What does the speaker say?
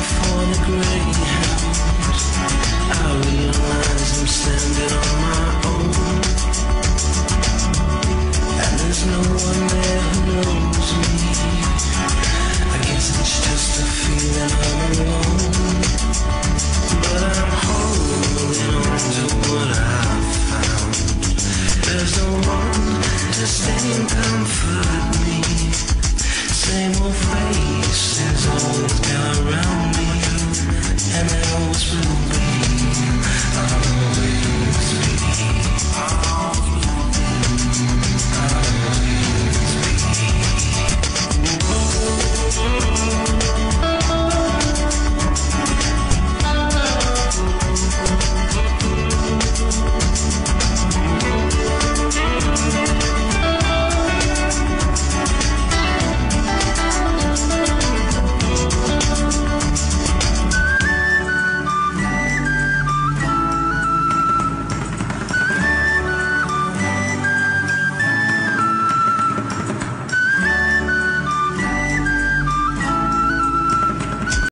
for the greyhound. I realize I'm standing on my own. And there's no one there who knows me. I guess it's just a feeling I'm alone. But I'm holding on to what I found. There's no one to and comfort me.